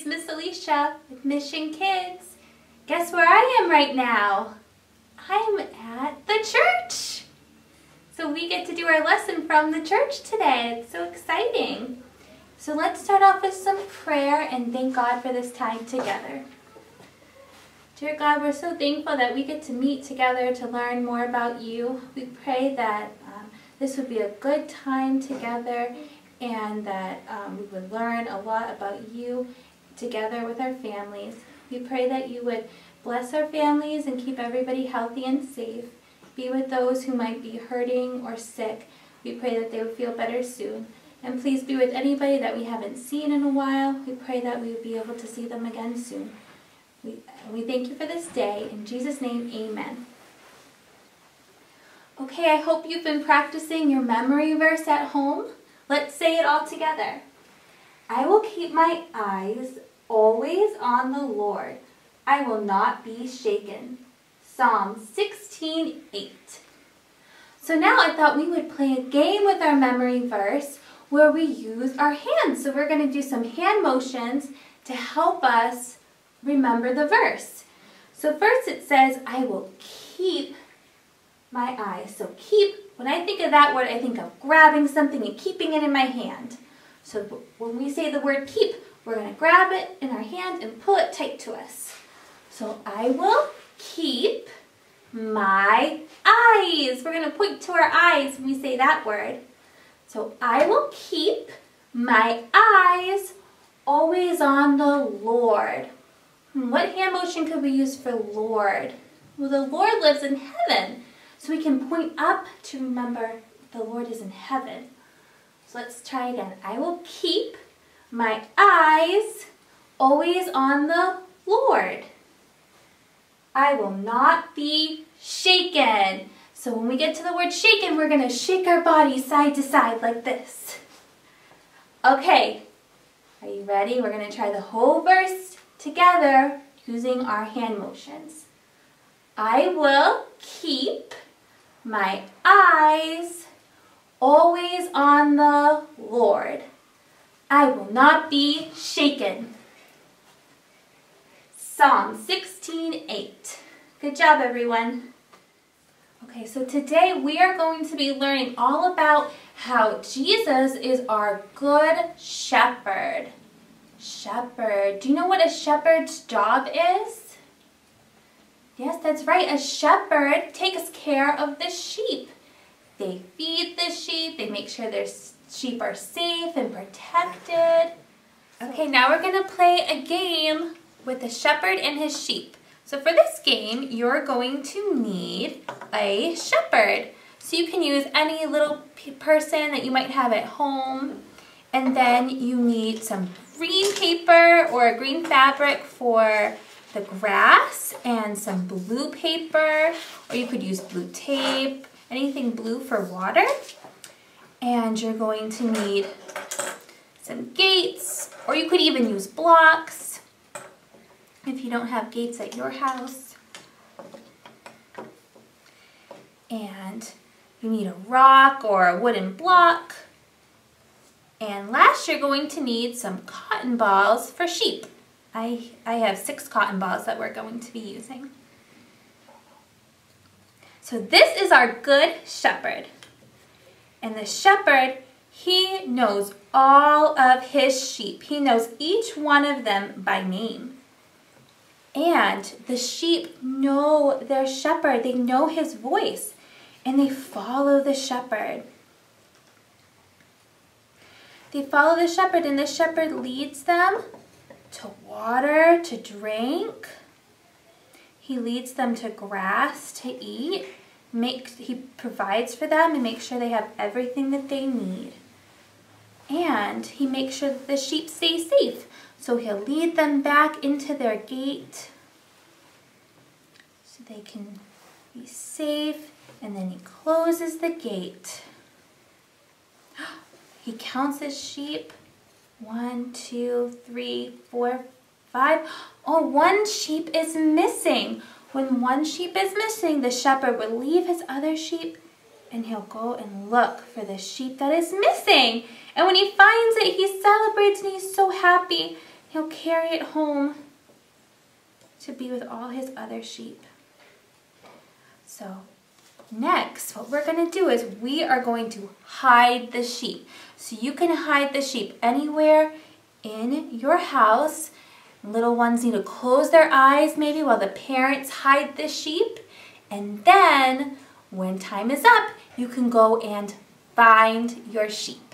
it's Miss Alicia with Mission Kids. Guess where I am right now? I'm at the church. So we get to do our lesson from the church today. It's so exciting. So let's start off with some prayer and thank God for this time together. Dear God, we're so thankful that we get to meet together to learn more about you. We pray that um, this would be a good time together and that um, we would learn a lot about you together with our families. We pray that you would bless our families and keep everybody healthy and safe. Be with those who might be hurting or sick. We pray that they would feel better soon. And please be with anybody that we haven't seen in a while. We pray that we will be able to see them again soon. We, we thank you for this day. In Jesus' name, amen. Okay, I hope you've been practicing your memory verse at home. Let's say it all together. I will keep my eyes always on the Lord. I will not be shaken. Psalm 16:8. So now I thought we would play a game with our memory verse where we use our hands. So we're going to do some hand motions to help us remember the verse. So first it says, I will keep my eyes. So keep, when I think of that word, I think of grabbing something and keeping it in my hand. So when we say the word keep, we're going to grab it in our hand and pull it tight to us. So I will keep my eyes. We're going to point to our eyes when we say that word. So I will keep my eyes always on the Lord. Hmm, What hand motion could we use for Lord? Well, the Lord lives in heaven. So we can point up to remember the Lord is in heaven. So let's try again. I will keep my eyes always on the Lord. I will not be shaken. So when we get to the word shaken, we're going to shake our body side to side like this. Okay, are you ready? We're going to try the whole verse together using our hand motions. I will keep my eyes always on the Lord. I will not be shaken. Psalm 16:8. Good job, everyone. Okay, so today we are going to be learning all about how Jesus is our good shepherd. Shepherd. Do you know what a shepherd's job is? Yes, that's right. A shepherd takes care of the sheep. They feed the sheep, they make sure their sheep are safe and protected. Okay, now we're going to play a game with the shepherd and his sheep. So for this game, you're going to need a shepherd. So you can use any little person that you might have at home. And then you need some green paper or a green fabric for the grass and some blue paper, or you could use blue tape, anything blue for water. And you're going to need some gates, or you could even use blocks if you don't have gates at your house. And you need a rock or a wooden block. And last you're going to need some cotton balls for sheep. I, I have six cotton balls that we're going to be using. So this is our good shepherd. And the shepherd, he knows all of his sheep. He knows each one of them by name. And the sheep know their shepherd. They know his voice. And they follow the shepherd. They follow the shepherd, and the shepherd leads them to water to drink. He leads them to grass to eat. Makes, he provides for them and makes sure they have everything that they need. And he makes sure that the sheep stay safe. So he'll lead them back into their gate so they can be safe. And then he closes the gate. He counts his sheep One, two, three, four, five. Oh, one sheep is missing. When one sheep is missing, the shepherd would leave his other sheep and he'll go and look for the sheep that is missing. And when he finds it, he celebrates and he's so happy. He'll carry it home to be with all his other sheep. So next, what we're going to do is we are going to hide the sheep. So you can hide the sheep anywhere in your house. Little ones need to close their eyes maybe while the parents hide the sheep. And then when time is up, you can go and find your sheep.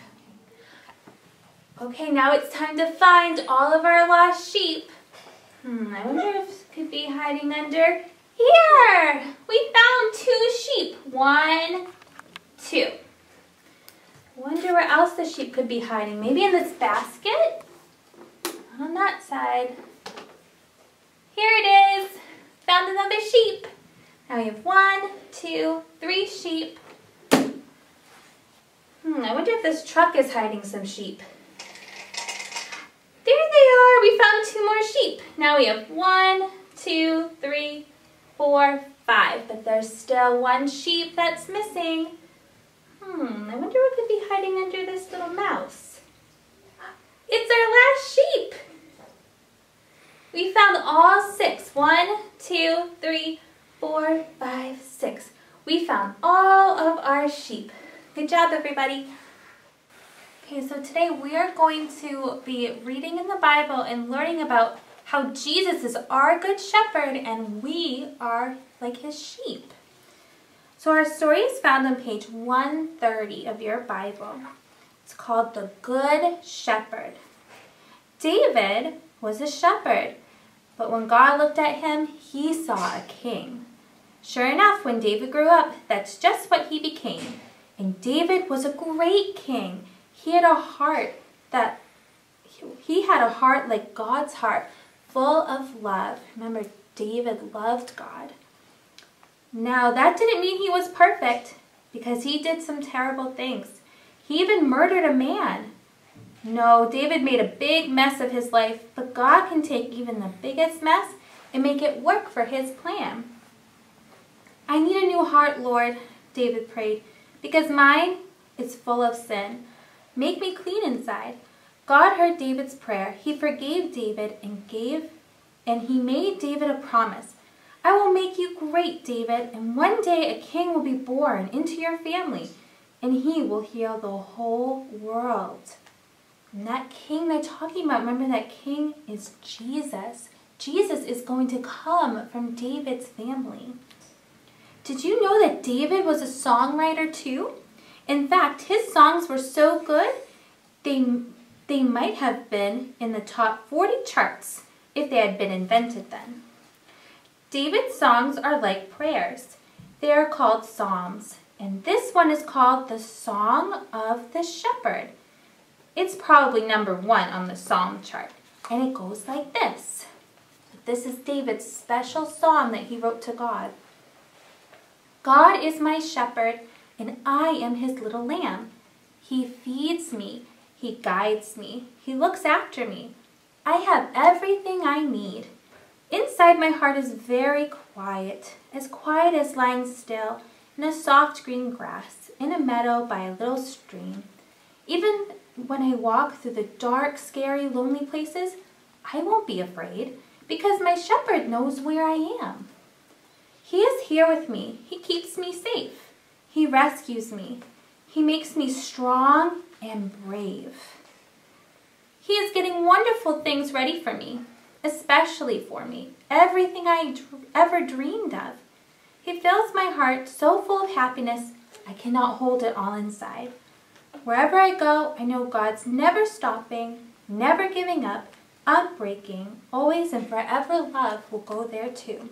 Okay, now it's time to find all of our lost sheep. Hmm, I wonder if could be hiding under here. We found two sheep. One, two. Wonder where else the sheep could be hiding. Maybe in this basket? On that side. Here it is. Found another sheep. Now we have one, two, three sheep. Hmm, I wonder if this truck is hiding some sheep. There they are. We found two more sheep. Now we have one, two, three, four, five. But there's still one sheep that's missing. Hmm, I wonder what could be hiding under this little mouse. It's our last sheep. We found all six. One, two, three, four, five, six. We found all of our sheep. Good job, everybody. Okay, so today we are going to be reading in the Bible and learning about how Jesus is our good shepherd and we are like his sheep. So our story is found on page 130 of your Bible. It's called The Good Shepherd. David was a shepherd, but when God looked at him, he saw a king. Sure enough, when David grew up, that's just what he became. And David was a great king. He had a heart that he had a heart like God's heart, full of love. Remember, David loved God. Now, that didn't mean he was perfect because he did some terrible things. He even murdered a man. No, David made a big mess of his life, but God can take even the biggest mess and make it work for his plan. I need a new heart, Lord, David prayed, because mine is full of sin. Make me clean inside. God heard David's prayer. He forgave David and gave and he made David a promise. I will make you great, David, and one day a king will be born into your family, and he will heal the whole world. And that king they're talking about, remember that king is Jesus. Jesus is going to come from David's family. Did you know that David was a songwriter too? In fact, his songs were so good, they, they might have been in the top 40 charts if they had been invented then. David's songs are like prayers. They are called psalms, and this one is called the Song of the Shepherd. It's probably number one on the psalm chart, and it goes like this. This is David's special psalm that he wrote to God. God is my shepherd, and I am his little lamb. He feeds me, he guides me, he looks after me. I have everything I need. Inside my heart is very quiet, as quiet as lying still in a soft green grass in a meadow by a little stream. Even when I walk through the dark, scary, lonely places, I won't be afraid because my shepherd knows where I am. He is here with me. He keeps me safe. He rescues me. He makes me strong and brave. He is getting wonderful things ready for me, especially for me, everything I ever dreamed of. He fills my heart so full of happiness, I cannot hold it all inside. Wherever I go, I know God's never stopping, never giving up, unbreaking, always and forever love will go there too.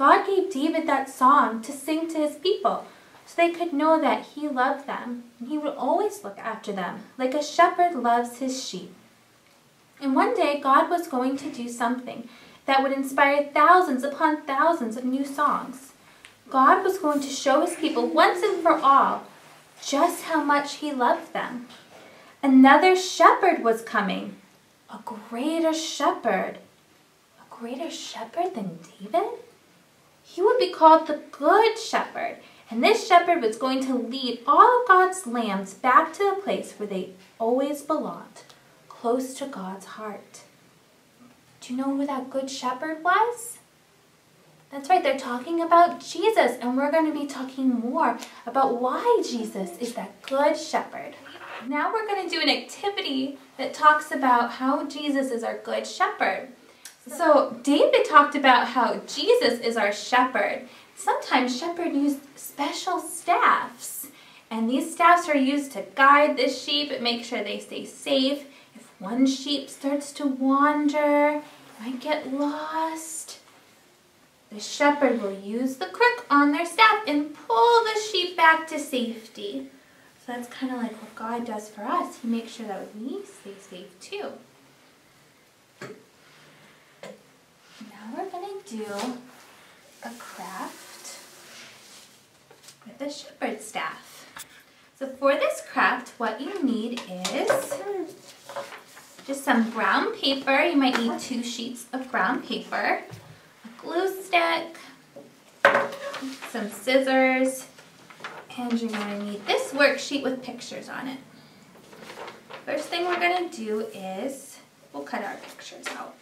God gave David that song to sing to his people so they could know that he loved them and he would always look after them like a shepherd loves his sheep. And one day God was going to do something that would inspire thousands upon thousands of new songs. God was going to show his people once and for all just how much he loved them. another shepherd was coming, a greater shepherd. A greater shepherd than David? He would be called the Good Shepherd, and this shepherd was going to lead all of God's lambs back to the place where they always belonged, close to God's heart. Do you know who that Good Shepherd was? That's right, they're talking about Jesus, and we're going to be talking more about why Jesus is that Good Shepherd. Now we're going to do an activity that talks about how Jesus is our Good Shepherd. So David talked about how Jesus is our shepherd. Sometimes shepherds use special staffs, and these staffs are used to guide the sheep and make sure they stay safe. If one sheep starts to wander, might get lost, the shepherd will use the crook on their staff and pull the sheep back to safety. So that's kind of like what God does for us. He makes sure that we stay safe too. Now we're going to do a craft with the shepherd staff. So for this craft, what you need is just some brown paper. You might need two sheets of brown paper, a glue stick, some scissors, and you're going to need this worksheet with pictures on it. First thing we're going to do is we'll cut our pictures out.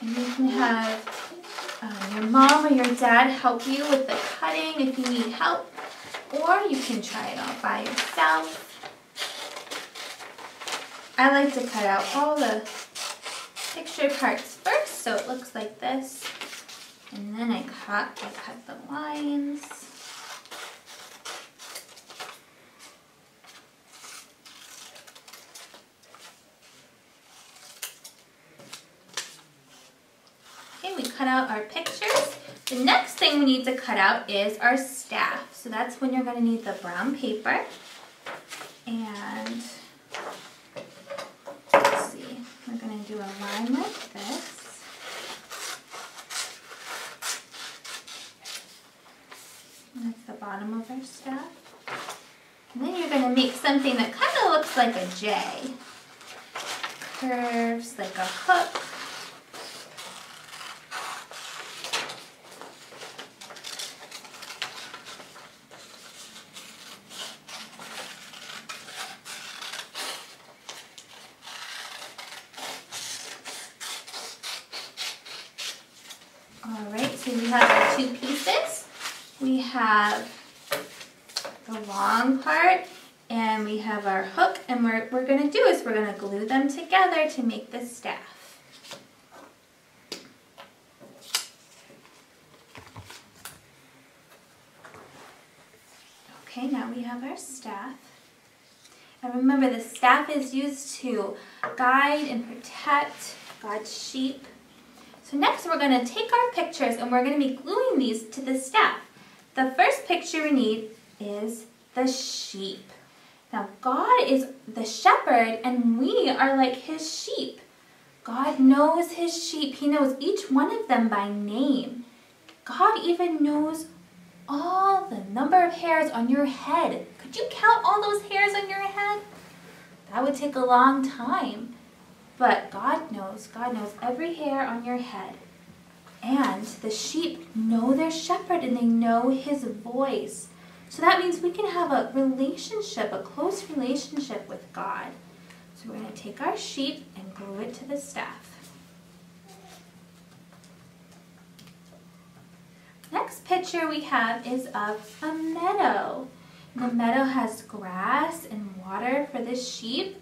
And you can have um, your mom or your dad help you with the cutting if you need help, or you can try it all by yourself. I like to cut out all the picture parts first so it looks like this. And then I cut, I cut the lines. Cut out our pictures. The next thing we need to cut out is our staff. So that's when you're going to need the brown paper. And let's see, we're going to do a line like this. And that's the bottom of our staff. And then you're going to make something that kind of looks like a J. Curves like a hook. All right, so we have two pieces. We have the long part and we have our hook and what we're going to do is we're going to glue them together to make the staff. Okay, now we have our staff. And remember, the staff is used to guide and protect God's sheep. So next we're going to take our pictures and we're going to be gluing these to the staff. The first picture we need is the sheep. Now God is the shepherd and we are like his sheep. God knows his sheep. He knows each one of them by name. God even knows all the number of hairs on your head. Could you count all those hairs on your head? That would take a long time. But God knows, God knows every hair on your head. And the sheep know their shepherd and they know his voice. So that means we can have a relationship, a close relationship with God. So we're going to take our sheep and glue it to the staff. Next picture we have is of a meadow. The meadow has grass and water for the sheep.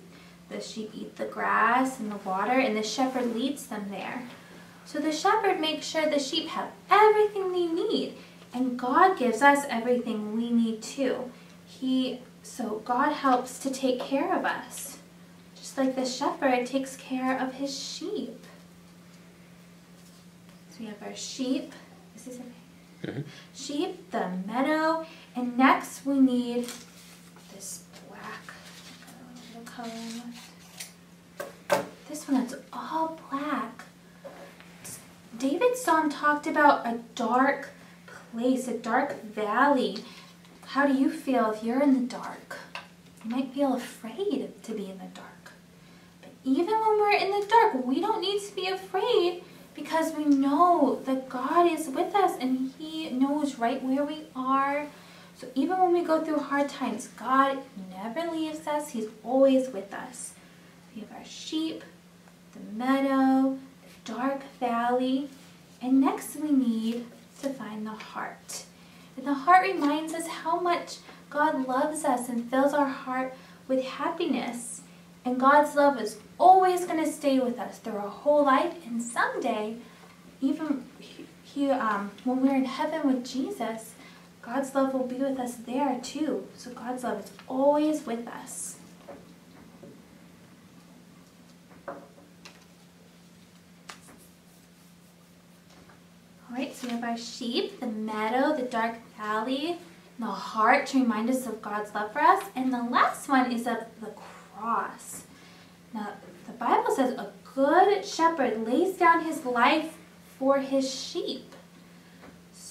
The sheep eat the grass and the water, and the shepherd leads them there. So the shepherd makes sure the sheep have everything they need, and God gives us everything we need too. He so God helps to take care of us, just like the shepherd takes care of his sheep. So we have our sheep. This is okay. Mm-hmm. Sheep, the meadow, and next we need this black uh, what color This one that's all black. David's song talked about a dark place, a dark valley, how do you feel if you're in the dark? You might feel afraid to be in the dark. But even when we're in the dark, we don't need to be afraid because we know that God is with us and He knows right where we are. So even when we go through hard times, God never leaves us. He's always with us. We have our sheep, the meadow, the dark valley, and next we need to find the heart. And the heart reminds us how much God loves us and fills our heart with happiness. And God's love is always going to stay with us through our whole life. And someday, even he, um, when we're in heaven with Jesus, God's love will be with us there too. So God's love is always with us. All right, so we have our sheep, the meadow, the dark valley, the heart to remind us of God's love for us, and the last one is of the cross. Now, the Bible says a good shepherd lays down his life for his sheep.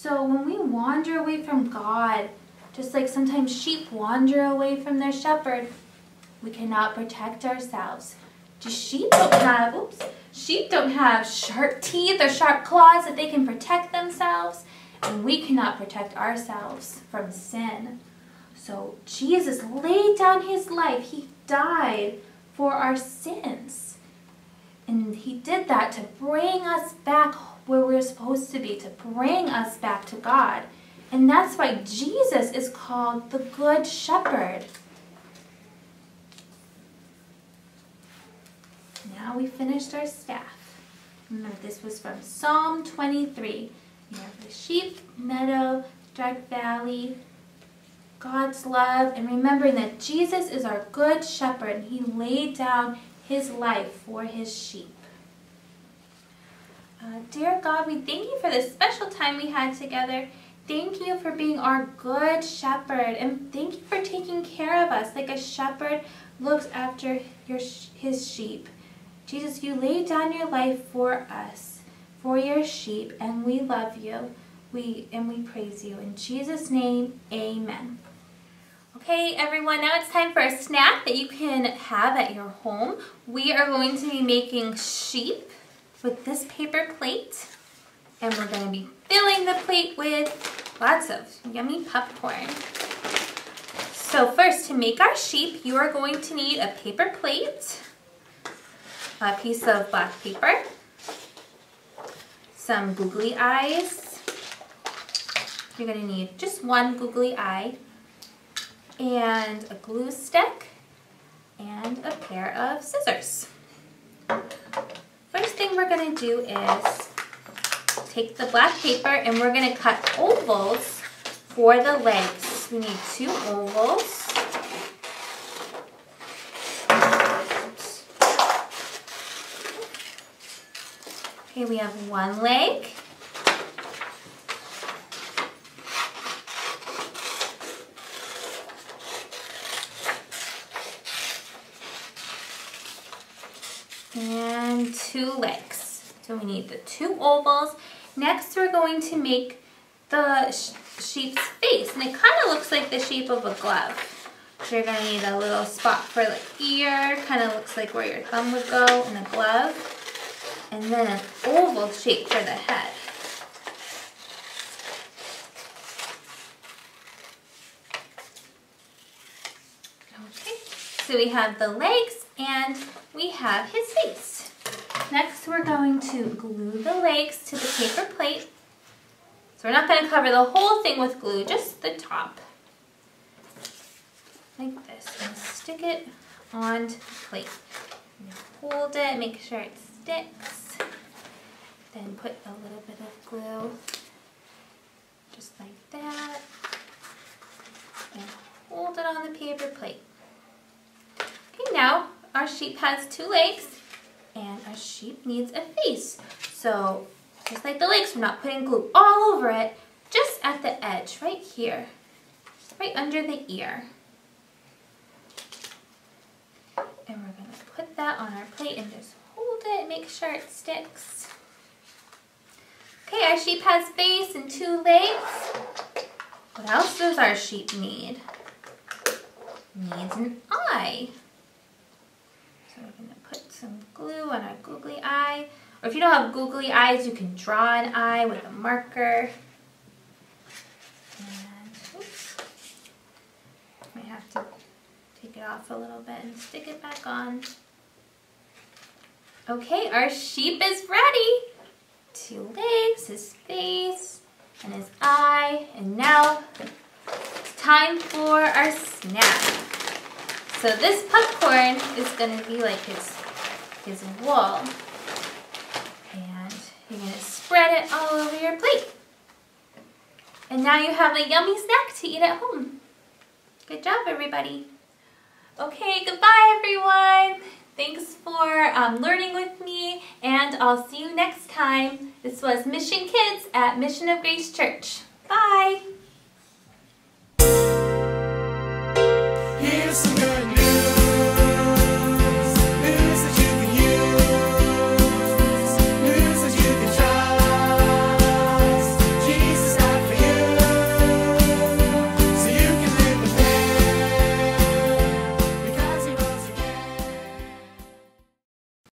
So when we wander away from God, just like sometimes sheep wander away from their shepherd, we cannot protect ourselves. Just sheep don't have, oops, sheep don't have sharp teeth or sharp claws that they can protect themselves, and we cannot protect ourselves from sin. So Jesus laid down his life. He died for our sins. And he did that to bring us back where we're supposed to be, to bring us back to God. And that's why Jesus is called the Good Shepherd. Now we finished our staff. Remember, this was from Psalm 23. We have the sheep, meadow, dark valley, God's love, and remembering that Jesus is our good shepherd. and He laid down his life for his sheep. Uh, dear God, we thank you for this special time we had together. Thank you for being our good shepherd, and thank you for taking care of us like a shepherd looks after your, his sheep. Jesus, you laid down your life for us, for your sheep, and we love you. We and we praise you. In Jesus' name, amen. Okay, everyone, now it's time for a snack that you can have at your home. We are going to be making sheep with this paper plate. And we're going to be filling the plate with lots of yummy popcorn. So first, to make our sheep, you are going to need a paper plate, a piece of black paper, some googly eyes. You're going to need just one googly eye, and a glue stick, and a pair of scissors. Thing we're going to do is take the black paper and we're going to cut ovals for the legs. We need two ovals. Okay, we have one leg. and two legs. So we need the two ovals. Next we're going to make the sh sheep's face and it kind of looks like the shape of a glove. So you're to need a little spot for the ear, kind of looks like where your thumb would go in a glove. And then an oval shape for the head. Okay, so we have the legs and we have his face. Next, we're going to glue the legs to the paper plate. So we're not going to cover the whole thing with glue, just the top. Like this. And stick it onto the plate. And hold it, make sure it sticks. Then put a little bit of glue, just like that. And hold it on the paper plate. Okay, now our sheep has two legs and our sheep needs a face. So just like the legs, we're not putting glue all over it, just at the edge, right here, right under the ear. And we're gonna put that on our plate and just hold it, make sure it sticks. Okay, our sheep has face and two legs. What else does our sheep need? Needs an eye. So we're gonna put some glue on our googly eye. Or if you don't have googly eyes, you can draw an eye with a marker. And oops. Might have to take it off a little bit and stick it back on. Okay, our sheep is ready. Two legs, his face, and his eye. And now it's time for our snack. So this popcorn is gonna be like his, his wool. And you're gonna spread it all over your plate. And now you have a yummy snack to eat at home. Good job, everybody. Okay, goodbye, everyone. Thanks for um, learning with me, and I'll see you next time. This was Mission Kids at Mission of Grace Church. Bye.